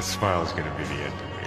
A smile is gonna be the end.